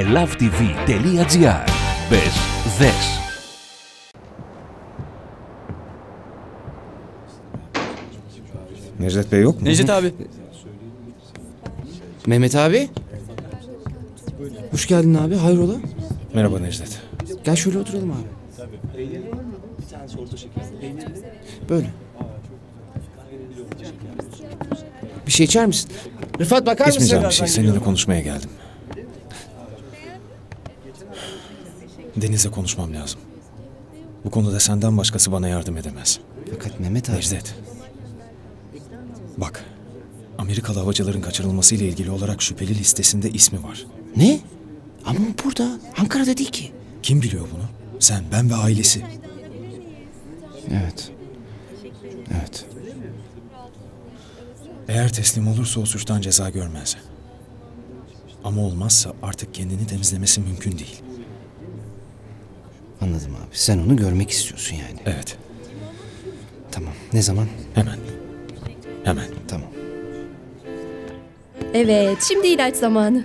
ilovetv.gr Μπες, δες. Necdet Bey yok mu? Necdet abi. Mehmet abi. Hoş geldin abi. Hayrola? Merhaba Necdet. Gel şöyle oturalım abi. Böyle. Bir şey içer misin? Rıfat bakar mısın? İçmeyeceğim bir şey. Seninle konuşmaya geldim. Deniz'le konuşmam lazım. Bu konuda senden başkası bana yardım edemez. Fakat Mehmet abi. Necdet. Bak. Amerikalı havacıların kaçırılmasıyla ilgili olarak şüpheli listesinde ismi var. Ne? Ama burada. Ankara'da değil ki. Kim biliyor bunu? Sen, ben ve ailesi. Evet. Evet. Eğer teslim olursa o suçtan ceza görmez. Ama olmazsa artık kendini temizlemesi mümkün değil. Anladım abi. Sen onu görmek istiyorsun yani. Evet. Tamam. Ne zaman? Hemen. Hemen. Tamam. Evet, şimdi ilaç zamanı.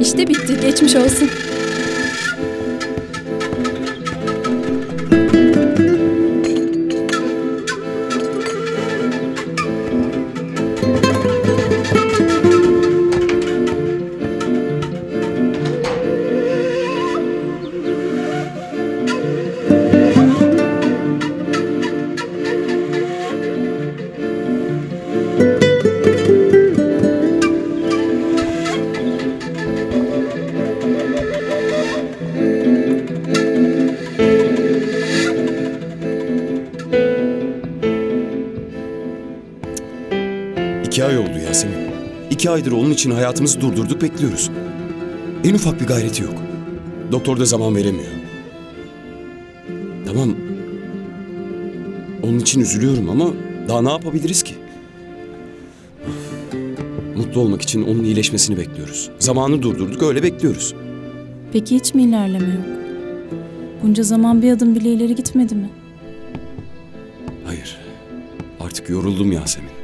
İşte bitti, geçmiş olsun. İki ay oldu Yasemin. İki aydır onun için hayatımızı durdurduk bekliyoruz. En ufak bir gayreti yok. Doktor da zaman veremiyor. Tamam. Onun için üzülüyorum ama daha ne yapabiliriz ki? Mutlu olmak için onun iyileşmesini bekliyoruz. Zamanı durdurduk öyle bekliyoruz. Peki hiç mi ilerleme yok? Bunca zaman bir adım bile ileri gitmedi mi? Hayır. Artık yoruldum Yasemin.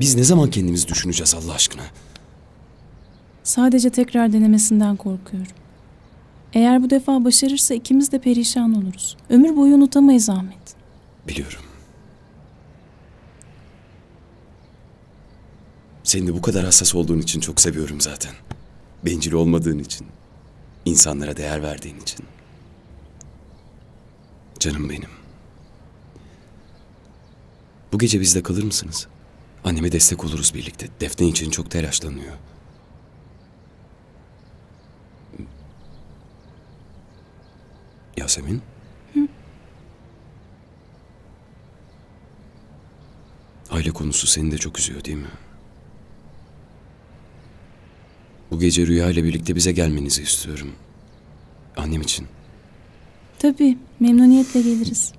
Biz ne zaman kendimizi düşüneceğiz Allah aşkına? Sadece tekrar denemesinden korkuyorum. Eğer bu defa başarırsa ikimiz de perişan oluruz. Ömür boyu unutamayız Ahmet. Biliyorum. Seni de bu kadar hassas olduğun için çok seviyorum zaten. Bencil olmadığın için. insanlara değer verdiğin için. Canım benim. Bu gece bizde kalır mısınız? Anneme destek oluruz birlikte. Defne için çok telaşlanıyor. Yasemin? Aile konusu seni de çok üzüyor değil mi? Bu gece Rüya ile birlikte bize gelmenizi istiyorum. Annem için. Tabii, memnuniyetle geliriz.